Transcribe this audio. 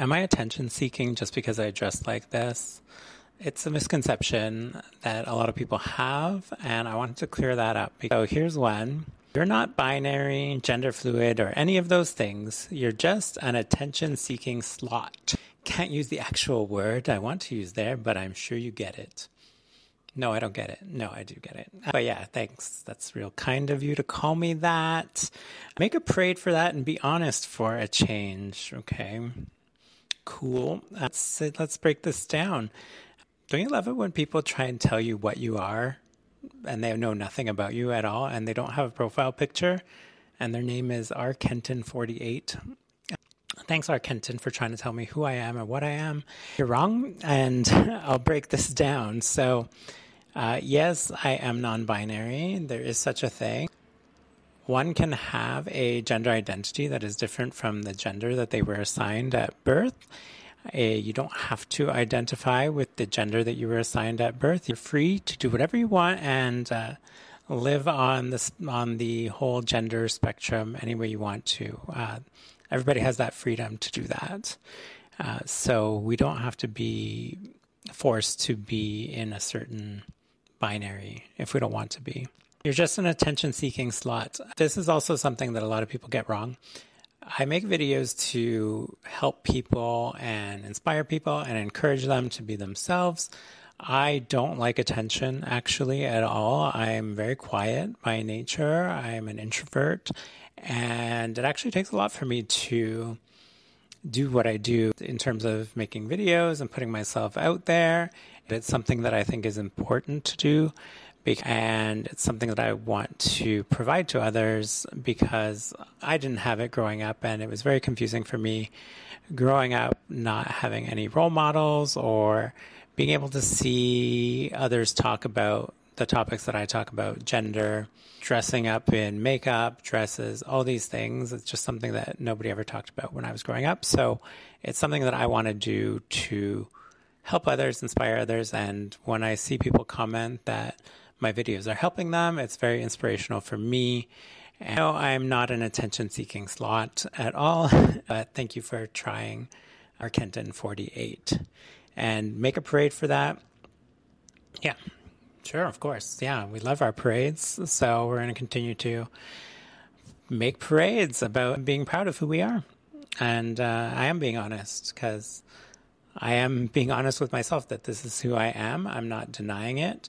Am I attention seeking just because I dress like this? It's a misconception that a lot of people have, and I wanted to clear that up. So here's one. You're not binary, gender fluid, or any of those things. You're just an attention seeking slot. Can't use the actual word I want to use there, but I'm sure you get it. No, I don't get it. No, I do get it. But yeah, thanks. That's real kind of you to call me that. Make a parade for that and be honest for a change, okay? Cool. Let's let's break this down. Don't you love it when people try and tell you what you are, and they know nothing about you at all, and they don't have a profile picture, and their name is R Kenton forty eight. Thanks, R Kenton, for trying to tell me who I am and what I am. You're wrong, and I'll break this down. So, uh, yes, I am non binary. There is such a thing one can have a gender identity that is different from the gender that they were assigned at birth. you don't have to identify with the gender that you were assigned at birth. You're free to do whatever you want and uh, live on this on the whole gender spectrum any way you want to. Uh, everybody has that freedom to do that. Uh, so we don't have to be forced to be in a certain binary if we don't want to be. You're just an attention seeking slot. This is also something that a lot of people get wrong. I make videos to help people and inspire people and encourage them to be themselves. I don't like attention actually at all. I'm very quiet by nature. I'm an introvert, and it actually takes a lot for me to do what I do in terms of making videos and putting myself out there. It's something that I think is important to do and it's something that I want to provide to others because I didn't have it growing up and it was very confusing for me growing up not having any role models or being able to see others talk about the topics that I talk about gender, dressing up in makeup, dresses, all these things. It's just something that nobody ever talked about when I was growing up. So it's something that I want to do to help others, inspire others. And when I see people comment that my videos are helping them. It's very inspirational for me. And no, I'm not an attention seeking slot at all, but thank you for trying R Kenton 48 and make a parade for that. Yeah, sure, of course. Yeah, we love our parades. So we're going to continue to make parades about being proud of who we are. And uh, I am being honest because I am being honest with myself that this is who I am. I'm not denying it.